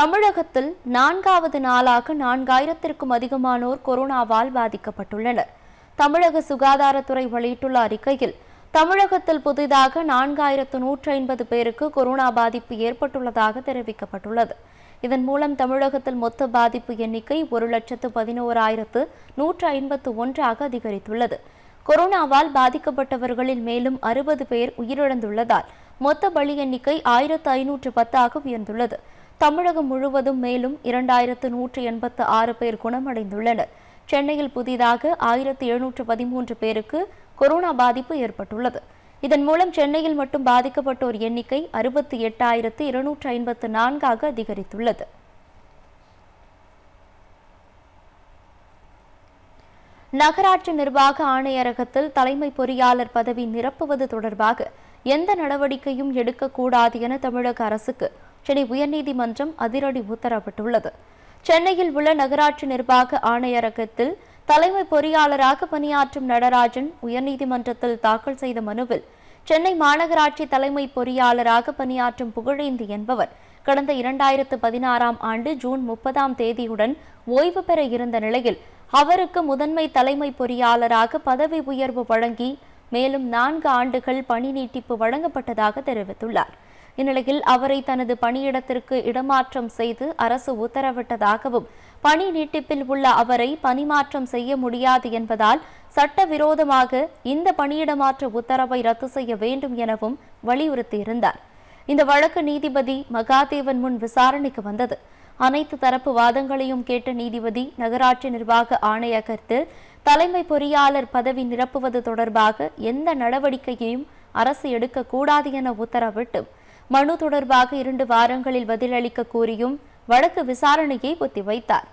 தமிழகத்தில் நான்காவது நாளாக நான்காயிரத்திற்கும் அதிகமானோர் கொரோனாவால் பாதிக்கப்பட்டுள்ளனர். தமிழக சுகாதாரத்துறை வெளியிட்டுள்ள அறிக்கையில் தமிழகத்தில் புதிதாக நான்காயிரத்து நூற்றி ஐம்பது பேருக்கு கொரோனா பாதிப்பு ஏற்பட்டுள்ளதாக தெரிவிக்கப்பட்டுள்ளது. இதன் மூலம் தமிழகத்தில் மொத்த பாதிப்பு எண்ணிக்கை ஒரு லட்சத்து பதினோராயிரத்து நூற்று ஐம்பத்து ஒன்றாக அதிகரித்துள்ளது கொரோனாவால் பாதிக்கப்பட்டவர்களில் மேலும் அறுபது பேர் உயிரிழந்துள்ளதால் மொத்த பலி எண்ணிக்கை ஆயிரத்து ஐநூற்று பத்தாக உயர்ந்துள்ளது. தமிழகம் முழுவதும் மேலும் இரண்டாயிரத்து நூற்று எண்பத்து ஆறு பேர் குணமடைந்துள்ளனர். சென்னையில் புதிதாக ஆயிரத்து எழுநூற்று பதிமூன்று பேருக்கு கொரோனா பாதிப்பு ஏற்பட்டுள்ளது. இதன் மூலம் சென்னையில் மட்டும் பாதிக்கப்பட்டோர் எண்ணிக்கை அறுபத்தி எட்டாயிரத்து இருநூற்று ஐம்பத்து நான்காக அதிகரித்துள்ளது. நகராட்சி நிர்வாக ஆணையரகத்தில் தலைமை பொறியாளர் பதவி நிரப்புவது தொடர்பாக எந்த நடவடிக்கையும் எடுக்கக்கூடாது என தமிழக அரசுக்கு சென்னை உயர்நீதிமன்றம் அதிரடி உத்தரவிட்டுள்ளது. சென்னையில் உள்ள நகராட்சி நிர்வாக ஆணையரகத்தில் தலைமை பொறியாளராக பணியாற்றும் நடராஜன் உயர்நீதிமன்றத்தில் தாக்கல் செய்த மனுவில் சென்னை மாநகராட்சி தலைமை பொறியாளராக பணியாற்றும் புகழேந்தி என்பவர் கடந்த இரண்டாயிரத்து பதினாறாம் ஆண்டு ஜூன் முப்பதாம் தேதியுடன் ஓய்வு பெற இருந்த நிலையில் அவருக்கு முதன்மை தலைமை பொறியாளராக பதவி உயர்வு வழங்கி மேலும் நான்கு ஆண்டுகள் பணி நீட்டிப்பு வழங்கப்பட்டதாக தெரிவித்துள்ளார். இந்நிலையில் அவரை தனது பணியிடத்திற்கு இடமாற்றம் செய்து அரசு உத்தரவிட்டதாகவும் பணி நீட்டிப்பில் உள்ள அவரை பணிமாற்றம் செய்ய முடியாது என்பதால் சட்டவிரோதமாக இந்த பணியிடமாற்ற உத்தரவை ரத்து செய்ய வேண்டும் எனவும் வலியுறுத்தியிருந்தார். இந்த வழக்கு நீதிபதி மகாதேவன் முன் விசாரணைக்கு வந்தது. அனைத்து தரப்பு வாதங்களையும் கேட்ட நீதிபதி நகராட்சி நிர்வாக ஆணையகத்தில் தலைமை பொறியாளர் பதவி நிரப்புவது தொடர்பாக எந்த நடவடிக்கையையும் அரசு எடுக்கக்கூடாது என உத்தரவிட்டு மனு தொடர்பாக இரண்டு வாரங்களில் பதிலளிக்க கூறியும் வழக்கு விசாரணையை ஒத்திவைத்தார்.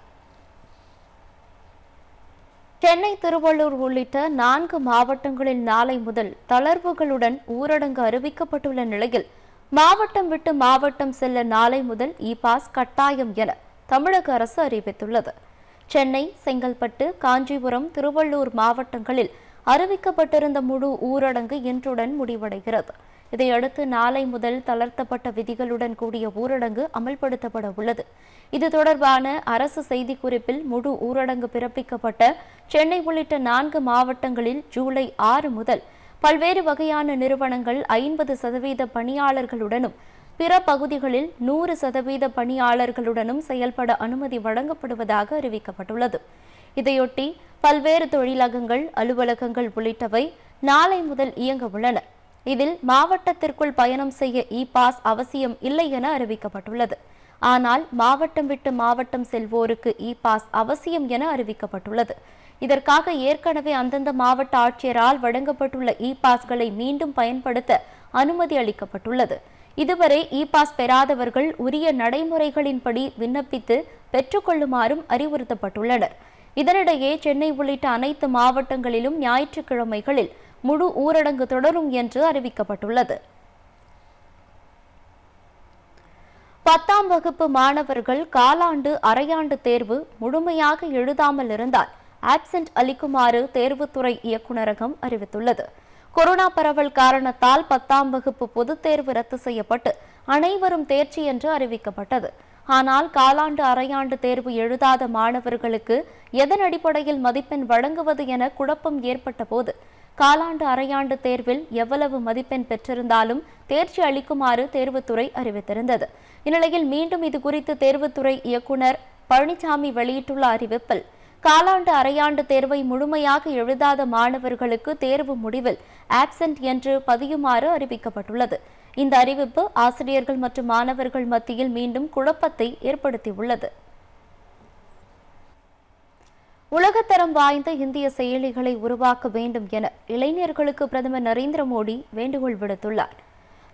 சென்னை திருவள்ளூர் உள்ளிட்ட நான்கு மாவட்டங்களில் நாளை முதல் தளர்வுகளுடன் ஊரடங்கு அறிவிக்கப்பட்டுள்ள நிலையில் மாவட்டம் விட்டு மாவட்டம் செல்ல நாளை முதல் இ பாஸ் கட்டாயம் என தமிழக அரசு அறிவித்துள்ளது. சென்னை செங்கல்பட்டு காஞ்சிபுரம் திருவள்ளூர் மாவட்டங்களில் அறிவிக்கப்பட்டிருந்த முழு ஊரடங்கு இன்றுடன் முடிவடைகிறது. இதையடுத்து நாளை முதல் தளர்த்தப்பட்ட விதிகளுடன் கூடிய ஊரடங்கு அமல்படுத்தப்பட உள்ளது. இது தொடர்பான அரசு செய்திக்குறிப்பில் முழு ஊரடங்கு பிறப்பிக்கப்பட்ட சென்னை உள்ளிட்ட நான்கு மாவட்டங்களில் ஜூலை ஆறு முதல் பல்வேறு வகையான நிறுவனங்கள் ஐம்பது சதவீத பணியாளர்களுடனும் பிற பகுதிகளில் நூறு சதவீத பணியாளர்களுடனும் செயல்பட அனுமதி வழங்கப்படுவதாக அறிவிக்கப்பட்டுள்ளது. இதையொட்டி பல்வேறு தொழிலகங்கள் அலுவலகங்கள் உள்ளிட்டவை நாளை முதல் இயங்க உள்ளன. இதில் மாவட்டத்திற்குள் பயணம் செய்ய இ பாஸ் அவசியம் இல்லை என அறிவிக்கப்பட்டுள்ளது. ஆனால் மாவட்டம் விட்டு மாவட்டம் செல்வோருக்கு இ பாஸ் அவசியம் என அறிவிக்கப்பட்டுள்ளது. இதற்காக ஏற்கனவே அந்தந்த மாவட்ட ஆட்சியரால் வழங்கப்பட்டுள்ள இ பாஸ்களை மீண்டும் பயன்படுத்த அனுமதி அளிக்கப்பட்டுள்ளது. இதுவரை இ பாஸ் பெறாதவர்கள் உரிய நடைமுறைகளின்படி விண்ணப்பித்து பெற்றுக்கொள்ளுமாறும் அறிவுறுத்தப்பட்டுள்ளனர். இதனிடையே சென்னை உள்ளிட்ட அனைத்து மாவட்டங்களிலும் ஞாயிற்றுக்கிழமைகளில் முழு ஊரடங்கு தொடரும் என்று அறிவிக்கப்பட்டுள்ளது. பத்தாம் வகுப்பு மாணவர்கள் காலாண்டு அரையாண்டு தேர்வு முழுமையாக எழுதாமல் இருந்தால் ஆப்சென்ட் அளிக்குமாறு தேர்வுத்துறை இயக்குநரகம் அறிவித்துள்ளது. கொரோனா பரவல் காரணத்தால் பத்தாம் வகுப்பு பொதுத் தேர்வு ரத்து செய்யப்பட்டு அனைவரும் தேர்ச்சி என்று அறிவிக்கப்பட்டது. ஆனால் காலாண்டு அரையாண்டு தேர்வு எழுதாத மாணவர்களுக்கு எதன் அடிப்படையில் மதிப்பெண் வழங்குவது என குழப்பம் ஏற்பட்ட போது காலாண்டு அரையாண்டு தேர்வில் எவ்வளவு மதிப்பெண் பெற்றிருந்தாலும் தேர்ச்சி அளிக்குமாறு தேர்வுத்துறை அறிவித்திருந்தது. இந்நிலையில் மீண்டும் இது குறித்து தேர்வுத்துறை இயக்குனர் பழனிசாமி வெளியிட்டுள்ள அறிவிப்பில் காலாண்டு அரையாண்டு தேர்வை முழுமையாக எழுதாத மாணவர்களுக்கு தேர்வு முடிவில் ஆப்சென்ட் என்று பதியுமாறு அறிவிக்கப்பட்டுள்ளது. இந்த அறிவிப்பு ஆசிரியர்கள் மற்றும் மாணவர்கள் மத்தியில் மீண்டும் குழப்பத்தை ஏற்படுத்தியுள்ளது. உலகத்தரம் வாய்ந்த இந்திய செயலிகளை உருவாக்க வேண்டும் என இளைஞர்களுக்கு பிரதமர் நரேந்திர மோடி வேண்டுகோள் விடுத்துள்ளார்.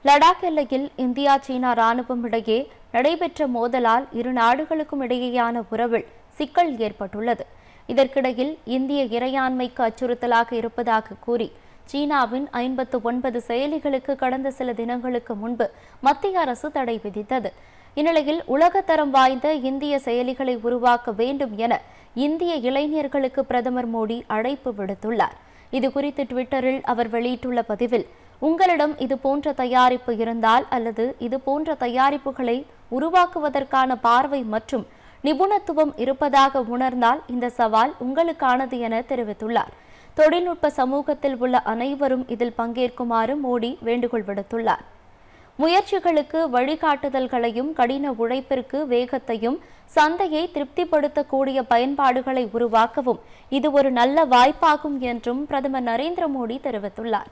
லடாக் எல்லையில் இந்தியா சீனா ராணுவம் இடையே நடைபெற்ற மோதலால் இரு நாடுகளுக்கும் இடையேயான உறவில் சிக்கல் ஏற்பட்டுள்ளது. இதற்கிடையில் இந்திய இறையாண்மைக்கு அச்சுறுத்தலாக இருப்பதாக கூறி சீனாவின் ஐம்பத்து ஒன்பது செயலிகளுக்கு கடந்த சில தினங்களுக்கு முன்பு மத்திய அரசு தடை விதித்தது. இந்நிலையில் உலகத்தரம் வாய்ந்த இந்திய செயலிகளை உருவாக்க வேண்டும் என இந்திய இளைஞர்களுக்கு பிரதமர் மோடி அழைப்பு விடுத்துள்ளார். இதுகுறித்து ட்விட்டரில் அவர் வெளியிட்டுள்ள பதிவில் உங்களிடம் இது போன்ற தயாரிப்பு இருந்தால் அல்லது இது போன்ற தயாரிப்புகளை உருவாக்குவதற்கான பார்வை மற்றும் நிபுணத்துவம் இருப்பதாக உணர்ந்தால் இந்த சவால் உங்களுக்கானது என தெரிவித்துள்ளார். தொழில்நுட்ப சமூகத்தில் உள்ள அனைவரும் இதில் பங்கேற்குமாறு மோடி வேண்டுகோள் விடுத்துள்ளார். முயற்சிகளுக்கு வழிகாட்டுதல்களையும் கடின உழைப்பிற்கு வேகத்தையும் சந்தையை திருப்திப்படுத்தக்கூடிய பயன்பாடுகளை உருவாக்கவும் இது ஒரு நல்ல வாய்ப்பாகும் என்றும் பிரதமர் நரேந்திர மோடி தெரிவித்துள்ளார்.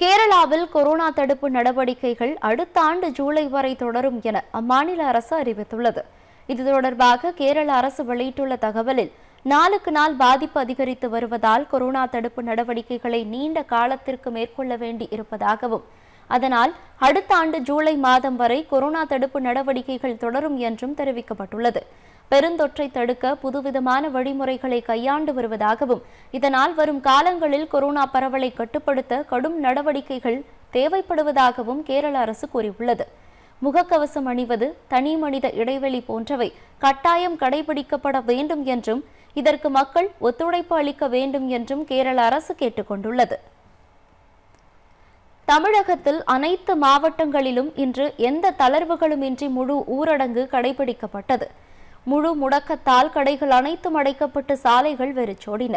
கேரளாவில் கொரோனா தடுப்பு நடவடிக்கைகள் அடுத்த ஆண்டு ஜூலை வரை தொடரும் என அம்மாநில அரசு அறிவித்துள்ளது. இது தொடர்பாக கேரள அரசு வெளியிட்டுள்ள தகவலில் நாளுக்கு நாள் பாதிப்பு அதிகரித்து வருவதால் கொரோனா தடுப்பு நடவடிக்கைகளை நீண்ட காலத்திற்கு மேற்கொள்ள வேண்டி இருப்பதாகவும் அதனால் அடுத்த ஆண்டு ஜூலை மாதம் வரை கொரோனா தடுப்பு நடவடிக்கைகள் தொடரும் என்றும் தெரிவிக்கப்பட்டுள்ளது. பெருந்தொற்றை தடுக்க புதுவிதமான வழிமுறைகளை கையாண்டு வருவதாகவும் இதனால் வரும் காலங்களில் கொரோனா பரவலை கட்டுப்படுத்த கடும் நடவடிக்கைகள் தேவைப்படுவதாகவும் கேரள அரசு கூறியுள்ளது. முகக்கவசம் அணிவது தனி மனித இடைவெளி போன்றவை கட்டாயம் கடைபிடிக்கப்பட வேண்டும் என்றும் இதற்கு மக்கள் ஒத்துழைப்பு அளிக்க வேண்டும் என்றும் கேரள அரசு கேட்டுக்கொண்டுள்ளது. தமிழகத்தில் அனைத்து மாவட்டங்களிலும் இன்று எந்த தளர்வுகளுமின்றி முழு ஊரடங்கு கடைபிடிக்கப்பட்டது. முழு முடக்கத்தால் கடைகள் அனைத்தும் அடைக்கப்பட்டு சாலைகள் வெறிச்சோடின.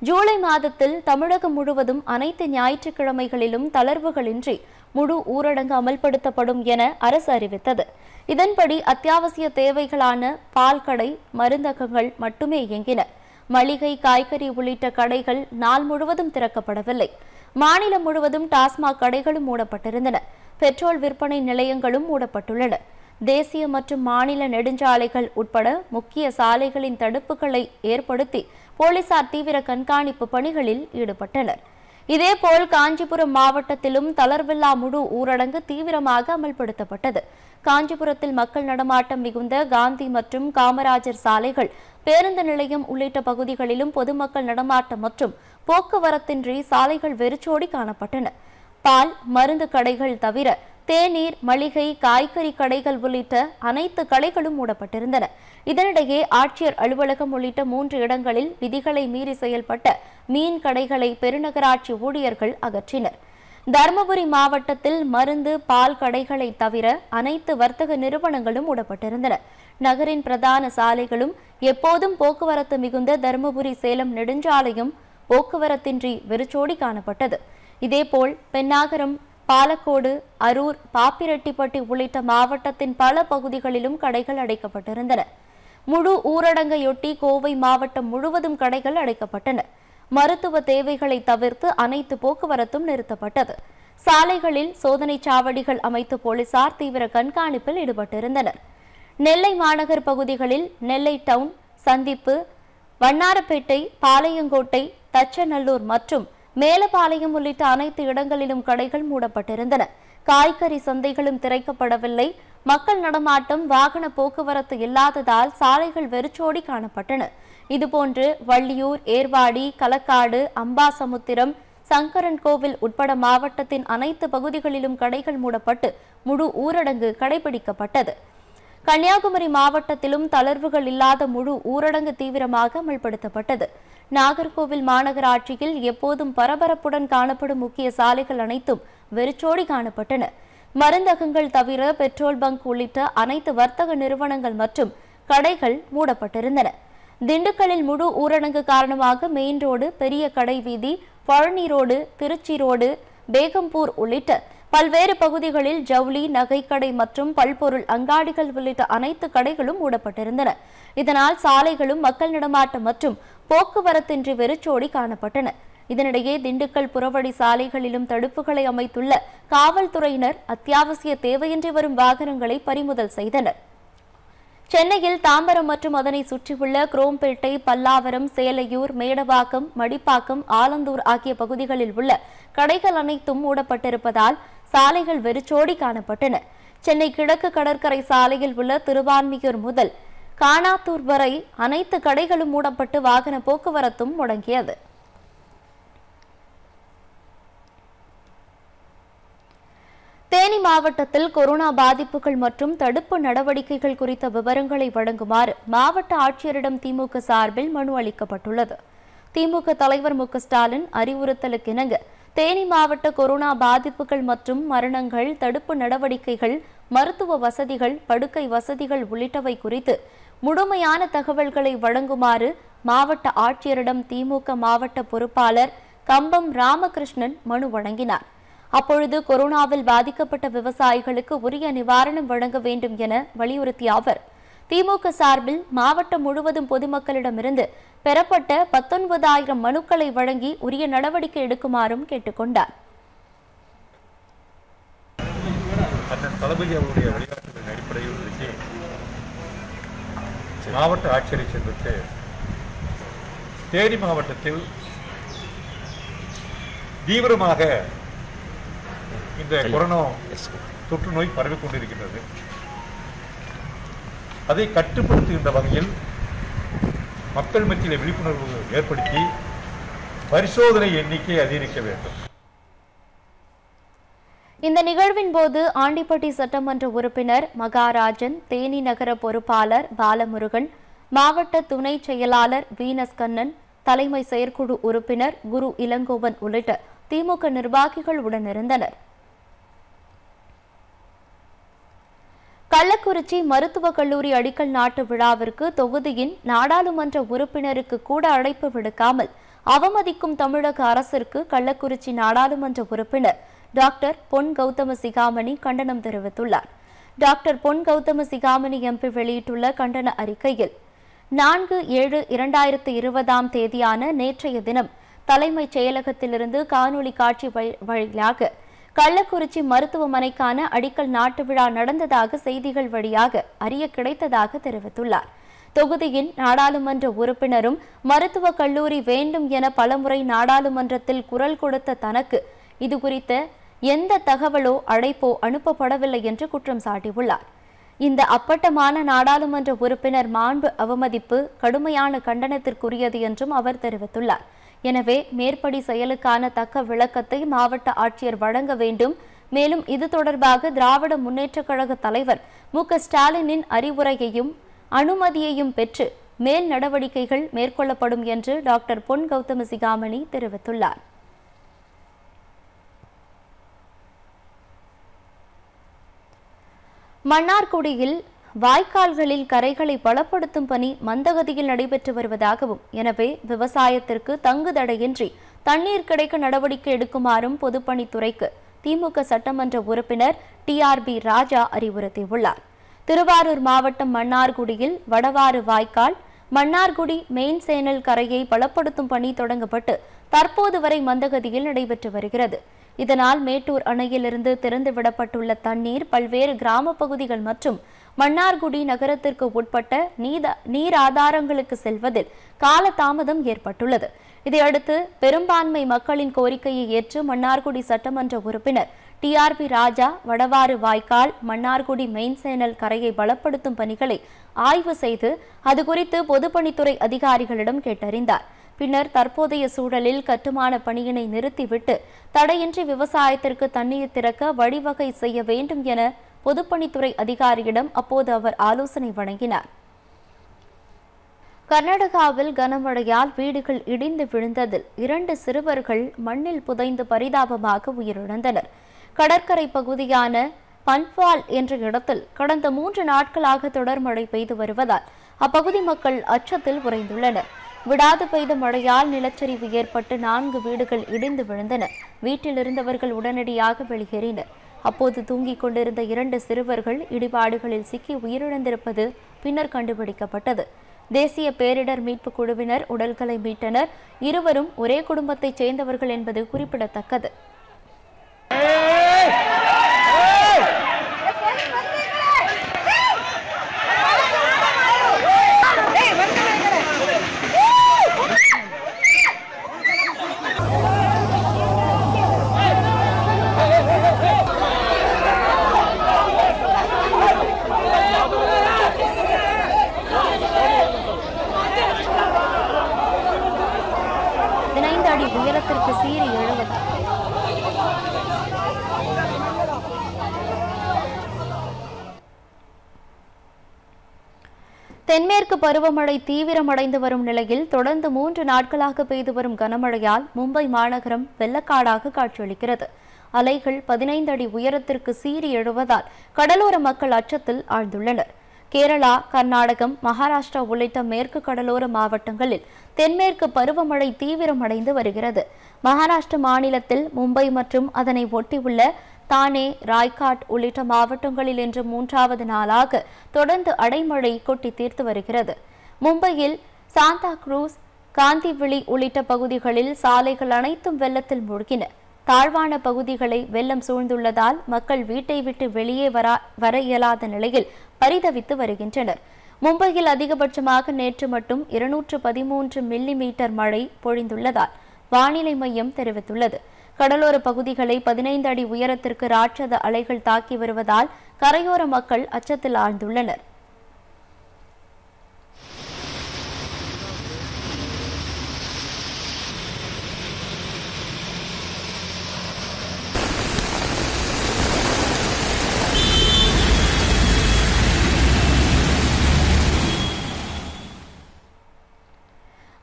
ஜூலை மாதத்தில் தமிழகம் முழுவதும் அனைத்து ஞாயிற்றுக்கிழமைகளிலும் தளர்வுகளின்றி முழு ஊரடங்கு அமல்படுத்தப்படும் என அரசு அறிவித்தது. இதன்படி அத்தியாவசிய தேவைகளான பால் கடை மருந்தகங்கள் மட்டுமே இயங்கின. மளிகை காய்கறி உள்ளிட்ட கடைகள் நாள் முழுவதும் திறக்கப்படவில்லை. மாநிலம் முழுவதும் டாஸ்மாக் கடைகளும் மூடப்பட்டிருந்தன. பெட்ரோல் விற்பனை நிலையங்களும் மூடப்பட்டுள்ளன. தேசிய மற்றும் மாநில நெடுஞ்சாலைகள் உட்பட முக்கிய சாலைகளின் தடுப்புகளை ஏற்படுத்தி போலீசார் தீவிர கண்காணிப்பு பணிகளில் ஈடுபட்டனர். இதேபோல் காஞ்சிபுரம் மாவட்டத்திலும் தளர்வில்லா முழு ஊரடங்கு தீவிரமாக அமல்படுத்தப்பட்டது. காஞ்சிபுரத்தில் மக்கள் நடமாட்டம் மிகுந்த காந்தி மற்றும் காமராஜர் சாலைகள் பேருந்து நிலையம் உள்ளிட்ட பகுதிகளிலும் பொதுமக்கள் நடமாட்டம் மற்றும் போக்குவரத்தின்றி சாலைகள் வெறிச்சோடி காணப்பட்டன. பால் மருந்து கடைகள் தவிர தேநீர் மளிகை காய்கறி கடைகள் உள்ளிட்ட அனைத்து கடைகளும் மூடப்பட்டிருந்தன. இதனிடையே ஆட்சியர் அலுவலகம் உள்ளிட்ட மூன்று இடங்களில் விதிகளை மீறி செயல்பட்ட மீன் கடைகளை பெருநகராட்சி ஊழியர்கள் அகற்றினர். தருமபுரி மாவட்டத்தில் மருந்து பால் கடைகளை தவிர அனைத்து வர்த்தக நிறுவனங்களும் மூடப்பட்டிருந்தன. நகரின் பிரதான சாலைகளும் எப்போதும் போக்குவரத்து மிகுந்த தருமபுரி சேலம் நெடுஞ்சாலையும் போக்குவரத்தின்றி வெறிச்சோடி காணப்பட்டது. இதேபோல் பென்னாகரம் பாலக்கோடு அரூர் பாப்பிரெட்டிப்பட்டி உள்ளிட்ட மாவட்டத்தின் பல பகுதிகளிலும் கடைகள் அடைக்கப்பட்டிருந்தன. முழு ஊரடங்கையொட்டி கோவை மாவட்டம் முழுவதும் கடைகள் அடைக்கப்பட்டன. மருத்துவ தேவைகளை தவிர்த்து அனைத்து போக்குவரத்தும் நிறுத்தப்பட்டது. சாலைகளில் சோதனை சாவடிகள் அமைத்து போலீசார் தீவிர கண்காணிப்பில் ஈடுபட்டிருந்தனர். நெல்லை மாநகர் பகுதிகளில் நெல்லை டவுன் சந்திப்பு வண்ணாரப்பேட்டை பாளையங்கோட்டை தச்சநல்லூர் மற்றும் மேலப்பாளையம் உள்ளிட்ட அனைத்து இடங்களிலும் கடைகள் மூடப்பட்டிருந்தன. காய்கறி சந்தைகளும் திறக்கப்படவில்லை. மக்கள் நடமாட்டம் வாகன போக்குவரத்து இல்லாததால் சாலைகள் வெறிச்சோடி காணப்பட்டன. இதுபோன்று வள்ளியூர் ஏர்வாடி களக்காடு அம்பாசமுத்திரம் சங்கரன் கோவில் உட்பட மாவட்டத்தின் அனைத்து பகுதிகளிலும் கடைகள் மூடப்பட்டு முழு ஊரடங்கு கடைபிடிக்கப்பட்டது. கன்னியாகுமரி மாவட்டத்திலும் தளர்வுகள் இல்லாத முழு ஊரடங்கு தீவிரமாக அமல்படுத்தப்பட்டது. நாகர்கோவில் மாநகராட்சியில் எப்போதும் பரபரப்புடன் காணப்படும் முக்கிய சாலைகள் அனைத்தும் வெறிச்சோடி காணப்பட்டன. மருந்தகங்கள் தவிர பெட்ரோல் பங்க் உள்ளிட்ட அனைத்து வர்த்தக நிறுவனங்கள் மற்றும் கடைகள் மூடப்பட்டிருந்தன. திண்டுக்கல்லில் முழு ஊரடங்கு காரணமாக மெயின் ரோடு பெரிய கடை வீதி பழனி ரோடு திருச்சி ரோடு பேகம்பூர் உள்ளிட்ட பல்வேறு பகுதிகளில் ஜவுளி நகைக்கடை மற்றும் பல்பொருள் அங்காடிகள் உள்ளிட்ட அனைத்து கடைகளும் மூடப்பட்டிருந்தன. இதனால் சாலைகளும் மக்கள் நடமாட்டம் மற்றும் போக்குவரத்தின்றி வெறிச்சோடி காணப்பட்டன. இதனிடையே திண்டுக்கல் புறவழி சாலைகளிலும் தடுப்புகளை அமைத்துள்ள காவல்துறையினர் அத்தியாவசிய தேவையின்றி வரும் வாகனங்களை பறிமுதல் செய்தனர். சென்னையில் தாம்பரம் மற்றும் அதனை சுற்றியுள்ள குரோம்பேட்டை பல்லாவரம் சேலையூர் மேடவாக்கம் மடிப்பாக்கம் ஆலந்தூர் ஆகிய பகுதிகளில் உள்ள கடைகள் அனைத்தும் மூடப்பட்டிருப்பதால் சாலைகள் வெறிச்சோடி காணப்பட்டன. சென்னை கிழக்கு கடற்கரை சாலையில் உள்ள திருவான்மியூர் முதல் காணாத்தூர் வரை அனைத்து கடைகளும் மூடப்பட்டு வாகன போக்குவரத்தும் முடங்கியது தேனி மாவட்டத்தில் கொரோனா பாதிப்புகள் மற்றும் தடுப்பு நடவடிக்கைகள் குறித்த விவரங்களை வழங்குமாறு மாவட்ட ஆட்சியரிடம் திமுக சார்பில் மனு அளிக்கப்பட்டுள்ளது. திமுக தலைவர் மு ஸ்டாலின் அறிவுறுத்தலுக்கிணங்க தேனி மாவட்ட கொரோனா பாதிப்புகள் மற்றும் மரணங்கள் தடுப்பு நடவடிக்கைகள் மருத்துவ வசதிகள் படுக்கை வசதிகள் உள்ளிட்டவை குறித்து முழுமையான தகவல்களை வழங்குமாறு மாவட்ட ஆட்சியரிடம் திமுக மாவட்ட பொறுப்பாளர் கம்பம் ராமகிருஷ்ணன் மனு வழங்கினார். அப்பொழுது கொரோனாவில் பாதிக்கப்பட்ட விவசாயிகளுக்கு உரிய நிவாரணம் வழங்க வேண்டும் என வலியுறுத்திய அவர் திமுக சார்பில் மாவட்டம் முழுவதும் பொதுமக்களிடமிருந்து பெறப்பட்ட பத்தொன்பதாயிரம் மனுக்களை வழங்கி உரிய நடவடிக்கை எடுக்குமாறும் கேட்டுக்கொண்டார் தளபதி அவருடைய வழிகாட்டுதலின் அடிப்படையில் மாவட்ட ஆட்சியரை சந்தித்து தேனி மாவட்டத்தில் தீவிரமாக இந்த கொரோனா தொற்று நோய் பரவிக் கொண்டிருக்கின்றது. அதை கட்டுப்படுத்துகின்ற வகையில் மக்கள் மத்தியில் விழிப்புணர்வு ஏற்படுத்தி பரிசோதனை எண்ணிக்கை அதிகரிக்க வேண்டும். இந்த நிகழ்வின் போது ஆண்டிப்பட்டி சட்டமன்ற உறுப்பினர் மகாராஜன் தேனி நகர பொறுப்பாளர் பாலமுருகன் மாவட்ட துணை செயலாளர் வீனஸ் கண்ணன் தலைமை செயற்குழு உறுப்பினர் குரு இளங்கோவன் உள்ளிட்ட திமுக நிர்வாகிகள் உடனிருந்தனர் கள்ளக்குறிச்சி மருத்துவக் கல்லூரி அடிக்கல் நாட்டு விழாவிற்கு தொகுதியின் நாடாளுமன்ற உறுப்பினருக்கு கூட அழைப்பு விடுக்காமல் அவமதிக்கும் தமிழக அரசிற்கு கள்ளக்குறிச்சி நாடாளுமன்ற உறுப்பினர் டாக்டர் பொன் கௌதம சிகாமணி கண்டனம் தெரிவித்துள்ளார். டாக்டர் பொன் கௌதம சிகாமணி எம்பி வெளியிட்டுள்ள கண்டன அறிக்கையில் நான்கு ஏழு இரண்டாயிரத்து இருபதாம் தேதியான நேற்றைய தினம் தலைமைச் செயலகத்திலிருந்து காணொலி காட்சி வழி- வழியாக கள்ளக்குறிச்சி மருத்துவமனைக்கான அடிக்கல் நாட்டு விழா நடந்ததாக செய்திகள் வழியாக அறிய கிடைத்ததாக தெரிவித்துள்ளார். தொகுதியின் நாடாளுமன்ற உறுப்பினரும் மருத்துவக் கல்லூரி வேண்டும் என பலமுறை நாடாளுமன்றத்தில் குரல் கொடுத்த தனக்கு இது குறித்த எந்த தகவலோ அழைப்போ அனுப்பப்படவில்லை என்று குற்றம் சாட்டியுள்ளார். இந்த அப்பட்டமான நாடாளுமன்ற உறுப்பினர் மாண்பு அவமதிப்பு கடுமையான கண்டனத்திற்குரியது என்றும் அவர் தெரிவித்துள்ளார். எனவே மேற்படி செயலுக்கான தக்க விளக்கத்தை மாவட்ட ஆட்சியர் வழங்க வேண்டும். மேலும் இது தொடர்பாக திராவிட முன்னேற்றக் கழக தலைவர் மு க ஸ்டாலினின் அறிவுரையையும் அனுமதியையும் பெற்று மேல் நடவடிக்கைகள் மேற்கொள்ளப்படும் என்று டாக்டர் பொன் கௌதம சிகாமணி தெரிவித்துள்ளார். மன்னார்குடியில் வாய்க்கால்களில் கரைகளை பலப்படுத்தும் பணி மந்தகதியில் நடைபெற்று வருவதாகவும் எனவே விவசாயத்திற்கு தங்குதடையின்றி தண்ணீர் கிடைக்க நடவடிக்கை எடுக்குமாறும் பொதுப்பணித்துறைக்கு திமுக சட்டமன்ற உறுப்பினர் டிஆர்பி ராஜா அறிவுறுத்தியுள்ளார். திருவாரூர் மாவட்டம் மன்னார்குடியில் வடவாறு வாய்க்கால் மன்னார்குடி மெயின் சேனல் கரையை பலப்படுத்தும் பணி தொடங்கப்பட்டு தற்போது வரை மந்தகதியில் நடைபெற்று வருகிறது. இதனால் மேட்டூர் அணையிலிருந்து திறந்துவிடப்பட்டுள்ள தண்ணீர் பல்வேறு கிராம பகுதிகள் மற்றும் மன்னார்குடி நகரத்திற்கு உட்பட்ட நீத நீர் ஆதாரங்களுக்கு செல்வதில் காலதாமதம் ஏற்பட்டுள்ளது. இதையடுத்து பெரும்பான்மை மக்களின் கோரிக்கையை ஏற்று மன்னார்குடி சட்டமன்ற உறுப்பினர் டிஆர்பி ராஜா வடவாறு வாய்க்கால் மன்னார்குடி மெயின் சேனல் கரையை பலப்படுத்தும் பணிகளை ஆய்வு செய்து அது குறித்து பொதுப்பணித்துறை அதிகாரிகளிடம் கேட்டறிந்தார். பின்னர் தற்போதைய சூழலில் கட்டுமான பணியினை நிறுத்திவிட்டு தடையின்றி விவசாயத்திற்கு தண்ணீர் திறக்க வழிவகை செய்ய வேண்டும் என பொதுப்பணித்துறை அதிகாரியிடம் அப்போது அவர் ஆலோசனை வழங்கினார். கர்நாடகாவில் கனமழையால் வீடுகள் இடிந்து விழுந்ததில் இரண்டு சிறுவர்கள் மண்ணில் புதைந்து பரிதாபமாக உயிரிழந்தனர். கடற்கரை பகுதியான பன்பால் என்ற இடத்தில் கடந்த மூன்று நாட்களாக தொடர் மழை பெய்து வருவதால் அப்பகுதி மக்கள் அச்சத்தில் உறைந்துள்ளனர். விடாது பெய்த மழையால் நிலச்சரிவு ஏற்பட்டு நான்கு வீடுகள் இடிந்து விழுந்தன. வீட்டில் இருந்தவர்கள் உடனடியாக வெளியேறினர். அப்போது தூங்கிக் கொண்டிருந்த இரண்டு சிறுவர்கள் இடிபாடுகளில் சிக்கி உயிரிழந்திருப்பது பின்னர் கண்டுபிடிக்கப்பட்டது. தேசிய பேரிடர் மீட்பு குழுவினர் உடல்களை மீட்டனர். இருவரும் ஒரே குடும்பத்தைச் சேர்ந்தவர்கள் என்பது குறிப்பிடத்தக்கது. பருவமழை தீவிரமடைந்து வரும் நிலையில் தொடர்ந்து மூன்று நாட்களாக பெய்து வரும் கனமழையால் மும்பை மாநகரம் வெள்ளக்காடாக காட்சியளிக்கிறது. அலைகள் பதினைந்து அடி உயரத்திற்கு சீறி எழுவதால் கடலோர மக்கள் அச்சத்தில் ஆழ்ந்துள்ளனர். கேரளா கர்நாடகம் மகாராஷ்டிரா உள்ளிட்ட மேற்கு கடலோர மாவட்டங்களில் தென்மேற்கு பருவமழை தீவிரமடைந்து வருகிறது. மகாராஷ்டிர மாநிலத்தில் மும்பை மற்றும் அதனை ஒட்டியுள்ள தானே ராய்காட் உள்ளிட்ட மாவட்டங்களில் இன்று மூன்றாவது நாளாக தொடர்ந்து அடைமழை கொட்டி தீர்த்து வருகிறது. மும்பையில் சாந்தா குரூஸ் காந்திவிழி உள்ளிட்ட பகுதிகளில் சாலைகள் அனைத்தும் வெள்ளத்தில் மூழ்கின. தாழ்வான பகுதிகளை வெள்ளம் சூழ்ந்துள்ளதால் மக்கள் வீட்டை விட்டு வெளியே வரா வர இயலாத நிலையில் பரிதவித்து வருகின்றனர். மும்பையில் அதிகபட்சமாக நேற்று மட்டும் இருநூற்று பதிமூன்று மில்லி மீட்டர் மழை பொழிந்துள்ளதால் வானிலை மையம் தெரிவித்துள்ளது. கடலோர பகுதிகளை பதினைந்து அடி உயரத்திற்கு ராட்சத அலைகள் தாக்கி வருவதால் கரையோர மக்கள் அச்சத்தில் ஆழ்ந்துள்ளனர்.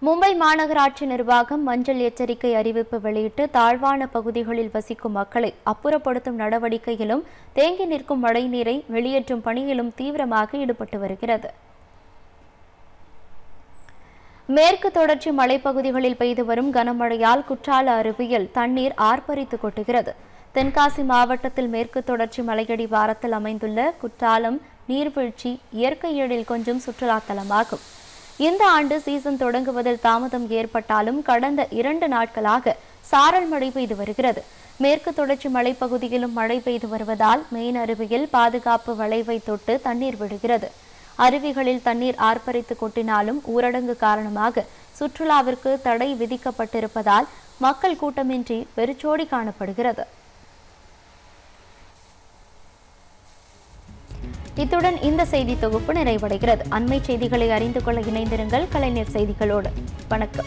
மும்பை மாநகராட்சி நிர்வாகம் மஞ்சள் எச்சரிக்கை அறிவிப்பு வெளியிட்டு தாழ்வான பகுதிகளில் வசிக்கும் மக்களை அப்புறப்படுத்தும் நடவடிக்கையிலும் தேங்கி நிற்கும் மழைநீரை வெளியேற்றும் பணியிலும் தீவிரமாக ஈடுபட்டு வருகிறது. மேற்கு தொடர்ச்சி மலைப்பகுதிகளில் பெய்து வரும் கனமழையால் குற்றால அருவியில் தண்ணீர் ஆர்ப்பரித்து கொட்டுகிறது. தென்காசி மாவட்டத்தில் மேற்கு தொடர்ச்சி மலையடி வாரத்தில் அமைந்துள்ள குற்றாலம் நீர்வீழ்ச்சி இயற்கை எழில் கொஞ்சம் சுற்றுலாத்தலமாகும். இந்த ஆண்டு சீசன் தொடங்குவதில் தாமதம் ஏற்பட்டாலும் கடந்த இரண்டு நாட்களாக சாரல் மழை பெய்து வருகிறது. மேற்கு தொடர்ச்சி மலைப்பகுதியிலும் மழை பெய்து வருவதால் மெயின் அருவியில் பாதுகாப்பு வளைவை தொட்டு தண்ணீர் விடுகிறது. அருவிகளில் தண்ணீர் ஆர்ப்பரித்து கொட்டினாலும் ஊரடங்கு காரணமாக சுற்றுலாவிற்கு தடை விதிக்கப்பட்டிருப்பதால் மக்கள் கூட்டமின்றி வெறிச்சோடி காணப்படுகிறது. இத்துடன் இந்த செய்தி தொகுப்பு நிறைவடைகிறது. அண்மை செய்திகளை அறிந்து கொள்ள இணைந்திருங்கள். கலைஞர் செய்திகளோடு. வணக்கம்.